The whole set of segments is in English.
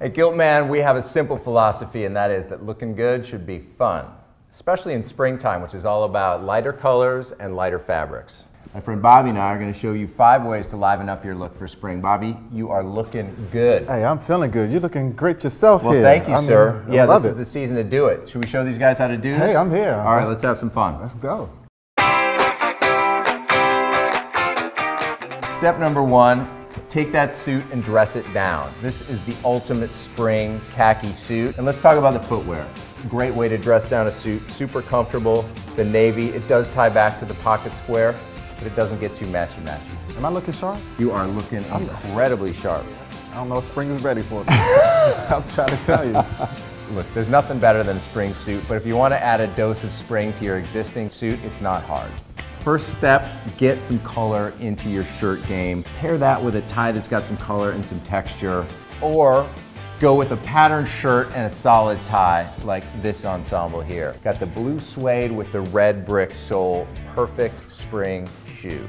At Gilt Man, we have a simple philosophy, and that is that looking good should be fun, especially in springtime, which is all about lighter colors and lighter fabrics. My friend Bobby and I are going to show you five ways to liven up your look for spring. Bobby, you are looking good. Hey, I'm feeling good. You're looking great yourself well, here. thank you, I mean, sir. I yeah, this it. is the season to do it. Should we show these guys how to do this? Hey, I'm here. All right, Let's- let's have some fun. Let's go. Step number one, take that suit and dress it down. This is the ultimate spring khaki suit. And let's talk about the footwear. Great way to dress down a suit, super comfortable. The navy, it does tie back to the pocket square, but it doesn't get too matchy-matchy. Am I looking sharp? You are looking incredibly sharp. I don't know if spring is ready for me. I'm trying to tell you. Look, there's nothing better than a spring suit, but if you want to add a dose of spring to your existing suit, it's not hard. First step, get some color into your shirt game. Pair that with a tie that's got some color and some texture. Or go with a patterned shirt and a solid tie like this ensemble here. Got the blue suede with the red brick sole. Perfect spring shoe.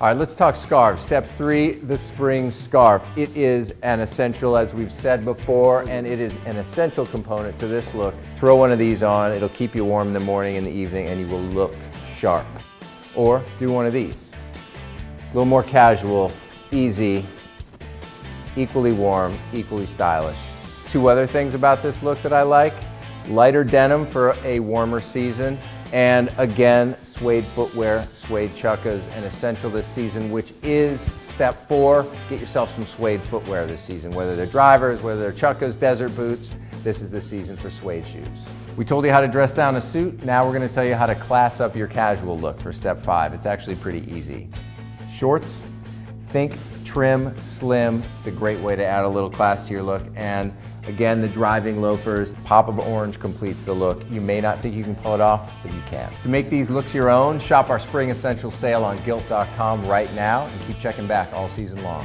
All right, let's talk scarves. Step three, the spring scarf. It is an essential, as we've said before, and it is an essential component to this look. Throw one of these on, it'll keep you warm in the morning and the evening, and you will look sharp. Or do one of these. A little more casual, easy, equally warm, equally stylish. Two other things about this look that I like. Lighter denim for a warmer season, and again, suede footwear, suede chukkas, an essential this season, which is step four. Get yourself some suede footwear this season, whether they're drivers, whether they're chukkas, desert boots, this is the season for suede shoes. We told you how to dress down a suit, now we're gonna tell you how to class up your casual look for step five. It's actually pretty easy. Shorts, Think trim, slim. It's a great way to add a little class to your look. And again, the driving loafers, pop of orange completes the look. You may not think you can pull it off, but you can. To make these looks your own, shop our Spring Essential sale on gilt.com right now and keep checking back all season long.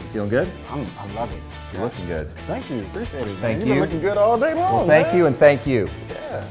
You feeling good? I'm, I love it. You're looking good. Thank you. Appreciate it. man. Thank You've you. been looking good all day long. Well, thank man. you and thank you. Yeah.